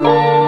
Thank